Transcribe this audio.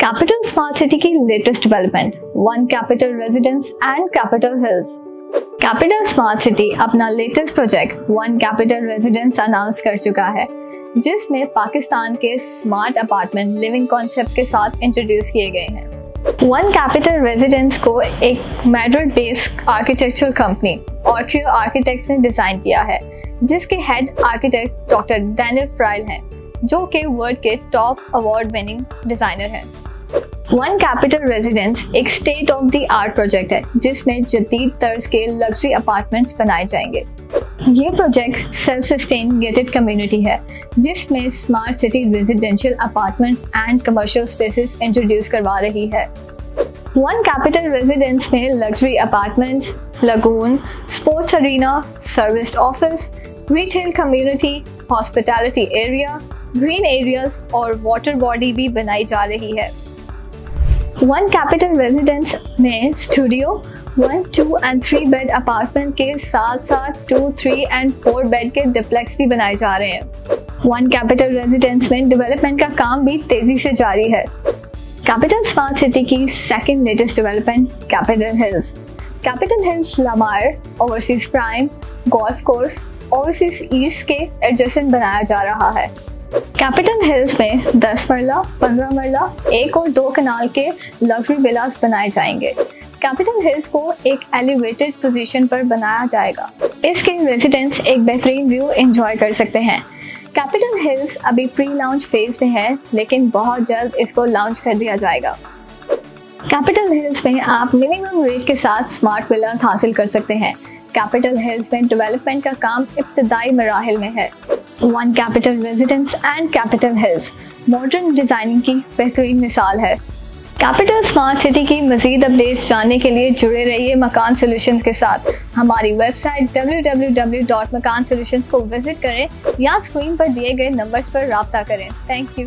Capital smart city की latest development One Capital Residence and Capital Hills Capital Smart City अपना latest project One Capital Residence announce कर चुका है, जिसमें पाकिस्तान के स्मार्ट अपार्टमेंट लिविंग कॉन्सेप्ट के साथ इंट्रोड्यूस किए गए हैं। वन कैपिटल रेजिडेंस को एक मेड्रिड बेस्ड आर्किटेक्चर कंपनी ऑर्क्यू आर्किटेक्ट्स ने डिज़ाइन किया है, जिसके head architect doctor Daniel Fraile हैं, जो कि वर्ल्ड के टॉप अवार्ड विनिंग डिज़ाइनर हैं। वन कैपिटल रेजिडेंस एक state of the art project है, जिसमें जदीद तर्ज के लग्जरी अपार्टमेंट्स बनाए जाएँगे। ये project self sustain gated community है, जिसमें smart city residential apartment and commercial spaces introduce करवा रही है। वन कैपिटल रेजिडेंस में luxury apartments lagoon sports arena service office retail community hospitality area green areas और वाटर बॉडी भी बनाई जा रही है। वन कैपिटल रेजिडेंस में studio one two and three bed apartment के साथ साथ two three and four bed के डिप्लेक्स भी बनाए जा रहे हैं। वन कैपिटल रेजिडेंस में डेवलपमेंट का काम भी तेज़ी से जारी है। कैपिटल स्मार्ट सिटी की second latest development Capital Hills Capital Hills Lamar overseas prime golf course overseas east के एडजस्टेंट बनाया जा रहा है। कैपिटल हिल्स में 10 मरला 15 मरला, एक और दो कनाल के लग्जरी विलास बनाए जाएँगे। कैपिटल हिल्स को एक एलिवेटेड पोजीशन पर बनाया जाएगा। इसके रेजिडेंट्स एक बेहतरीन व्यू एंजॉय कर सकते हैं। कैपिटल हिल्स अभी प्री लॉन्च फ़ेज़ में है, लेकिन बहुत जल्द इसको लॉन्च कर दिया जाएगा। कैपिटल हिल्स में आप मिनिमम रेट के साथ स्मार्ट विलास हासिल कर सकते हैं। कैपिटल हिल्स में डेवलपमेंट का काम इब्तदाई मराहल में है। One Capital Residence and Capital Hills modern designing की बेहतरीन मिसाल है। कैपिटल स्मार्ट सिटी की मजीद अपडेट्स जानने के लिए जुड़े रहिए मकान सोल्यूशन के साथ। हमारी वेबसाइट www.makansolutions को विज़िट करें या स्क्रीन पर दिए गए नंबर्स पर रबता करें। Thank you